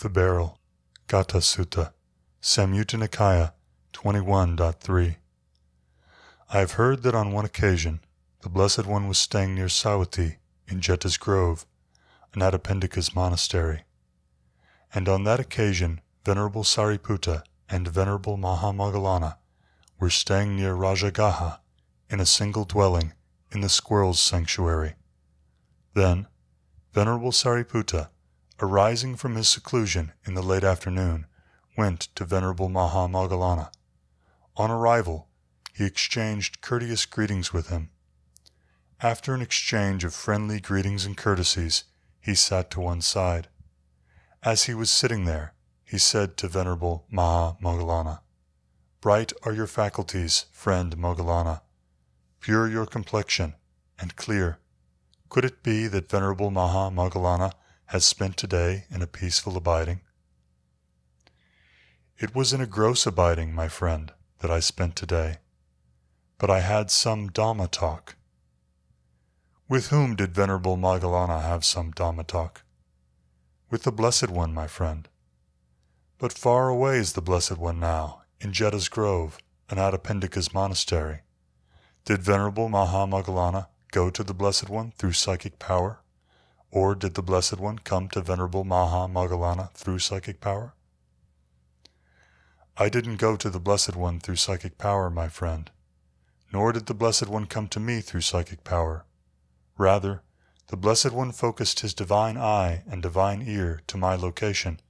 The Barrel, Ghata Sutta, Samyutta Nikaya 21.3. I have heard that on one occasion the Blessed One was staying near Savatthi in Jeta's Grove, Anathapindika's monastery, and on that occasion Venerable Sariputta and Venerable Mahamoggallana were staying near Rajagaha in a single dwelling in the squirrels' sanctuary. Then Venerable Sariputta, arising from his seclusion in the late afternoon, went to Venerable Mahamoggallana. On arrival, he exchanged courteous greetings with him. After an exchange of friendly greetings and courtesies, he sat to one side. As he was sitting there, he said to Venerable Maha Mahamoggallana, Bright are your faculties, friend Moggallana, pure your complexion, and clear. Could it be that Venerable Maha Mahamoggallana has spent today in a peaceful abiding? It was in a gross abiding, my friend, that I spent today, but I had some Dhamma talk. With whom did Venerable Moggallana have some Dhamma talk? With the Blessed One, my friend. But far away is the Blessed One now, in Jeta's Grove, and Anathapindika's monastery. Did Venerable Mahamoggallana go to the Blessed One through psychic power? Or did the Blessed One come to Venerable Mahamoggallana through psychic power? I didn't go to the Blessed One through psychic power, my friend, nor did the Blessed One come to me through psychic power. Rather, the Blessed One focused his divine eye and divine ear to my location,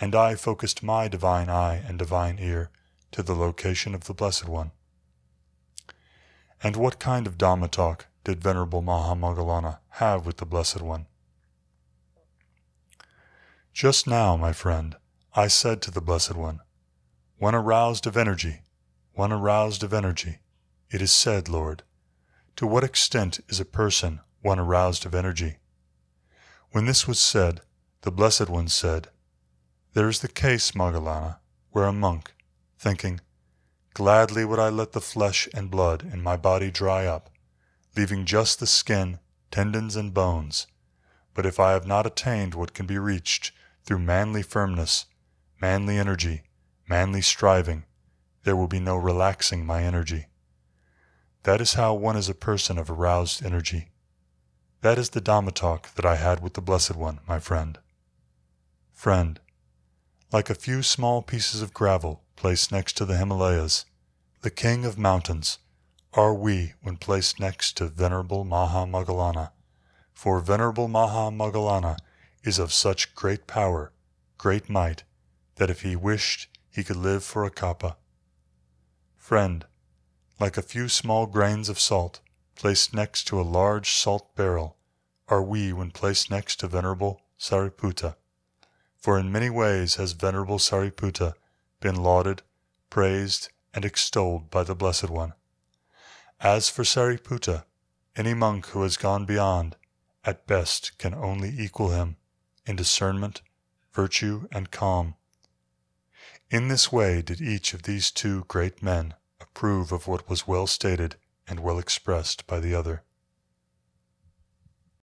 and I focused my divine eye and divine ear to the location of the Blessed One. And what kind of Dhamma talk did Venerable Mahamoggallana have with the Blessed One? Just now, my friend, I said to the Blessed One, One aroused of energy, one aroused of energy. It is said, Lord, to what extent is a person one aroused of energy? When this was said, the Blessed One said, There is the case, Moggallana, where a monk, thinking, Gladly would I let the flesh and blood in my body dry up, leaving just the skin, tendons, and bones, but if I have not attained what can be reached through manly firmness, manly energy, manly striving, there will be no relaxing my energy. That is how one is a person of aroused energy. That is the Dhamma talk that I had with the Blessed One, my friend. Friend, like a few small pieces of gravel placed next to the Himalayas, the king of mountains, are we when placed next to Venerable Mahamoggallana, for Venerable Mahamoggallana is of such great power, great might, that if he wished he could live for a kappa. Friend, like a few small grains of salt placed next to a large salt barrel, are we when placed next to Venerable Sariputta. For in many ways has Venerable Sariputta been lauded, praised, and extolled by the Blessed One. As for Sariputta, any monk who has gone beyond, at best can only equal him in discernment, virtue, and calm. In this way did each of these two great men approve of what was well stated and well expressed by the other.